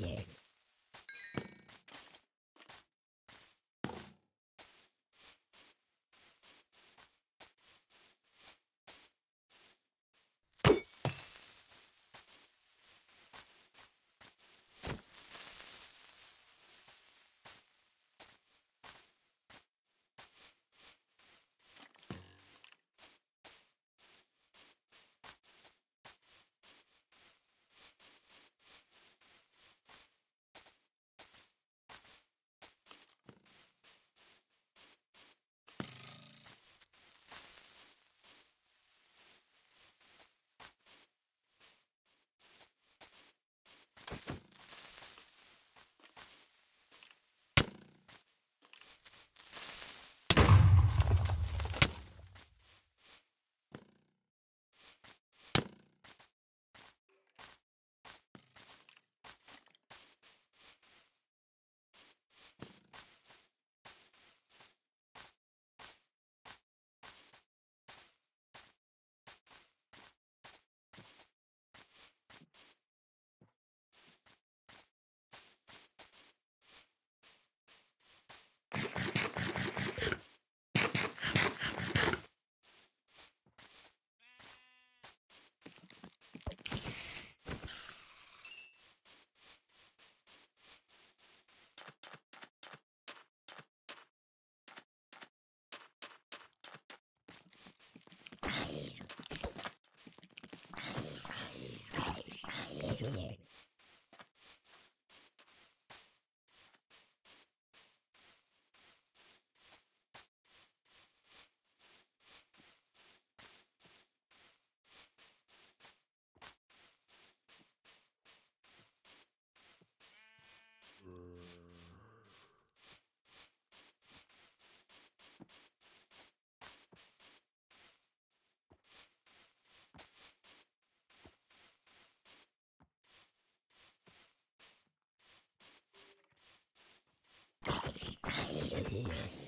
yeah. Yeah.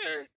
Eh.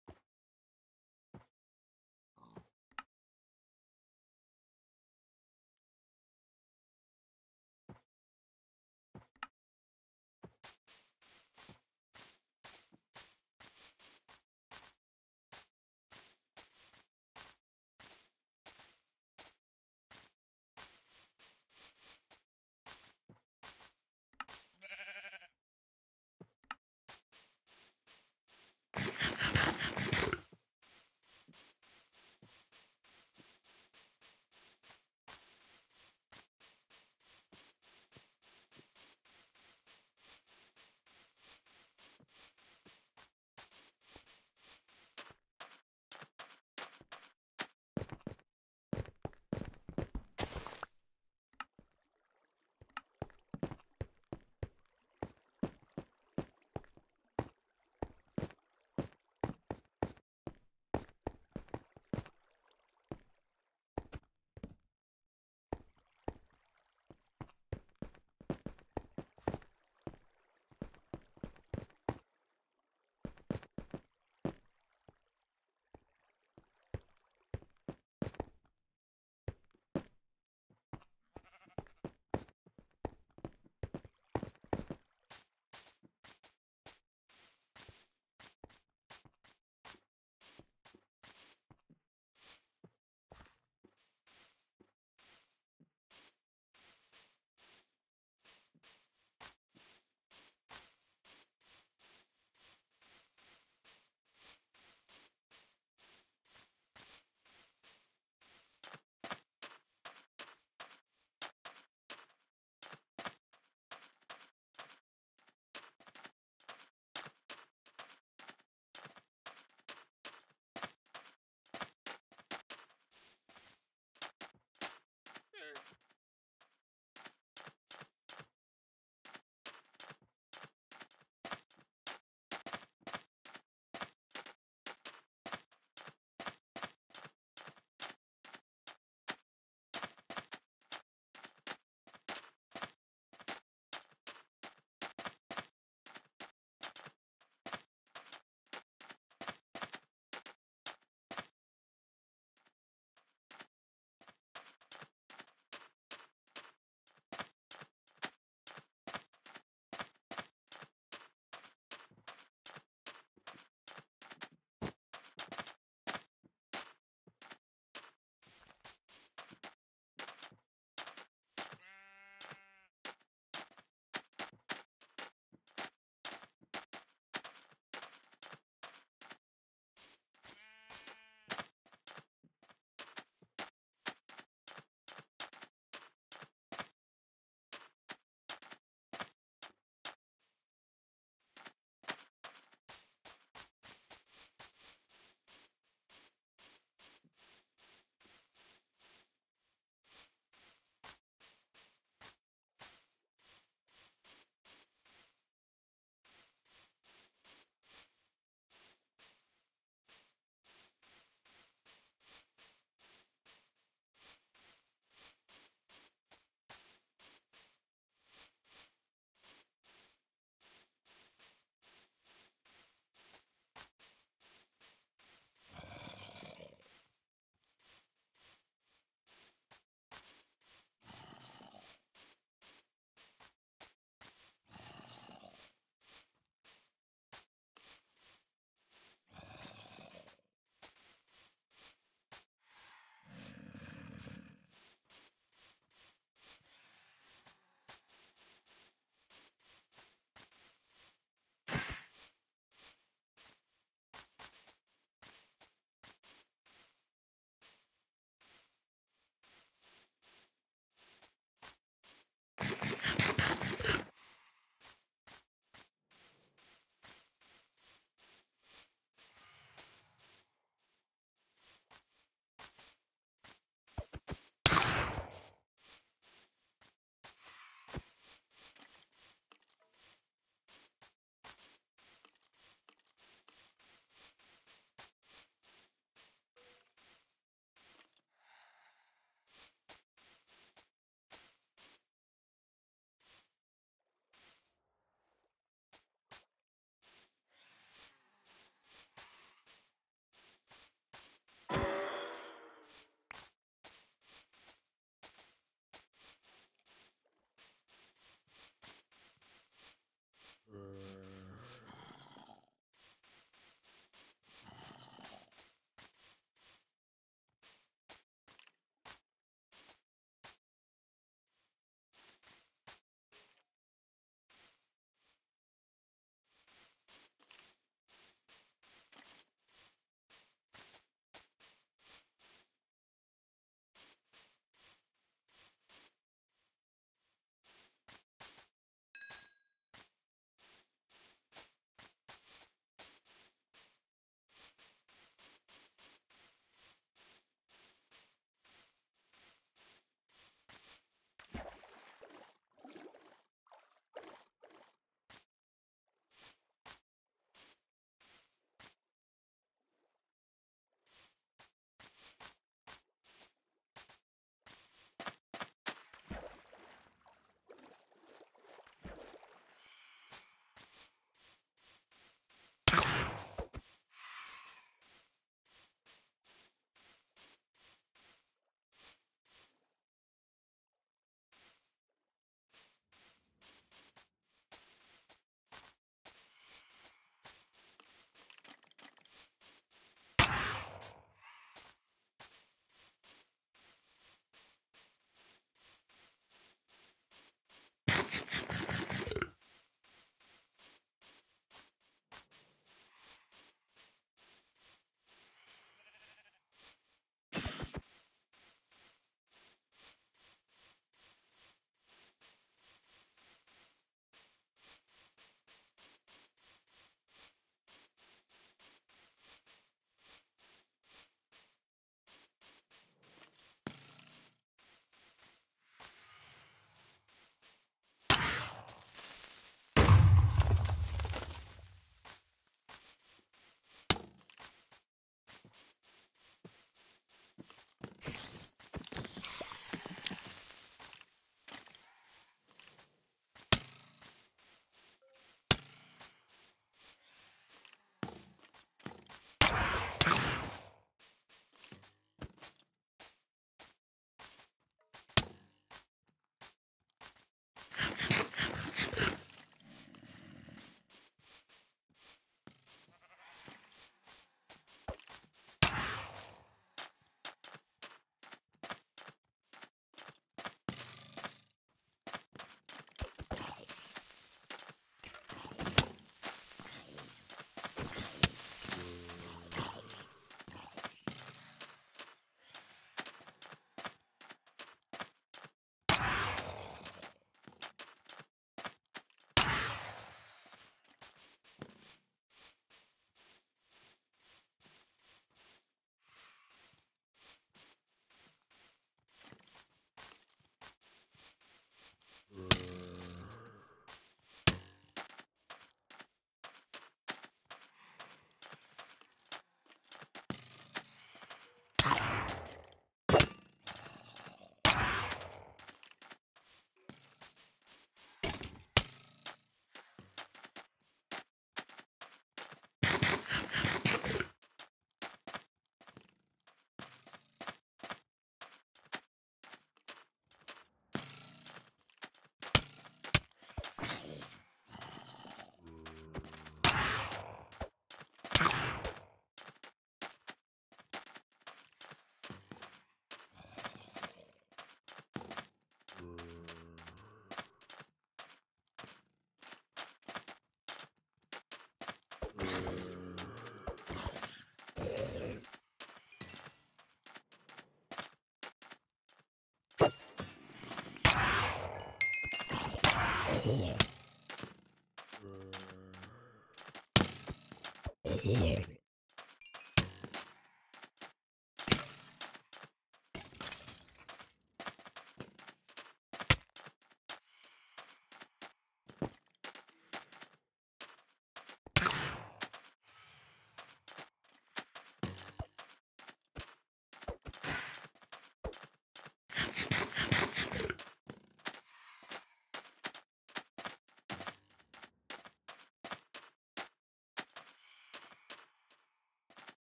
Here.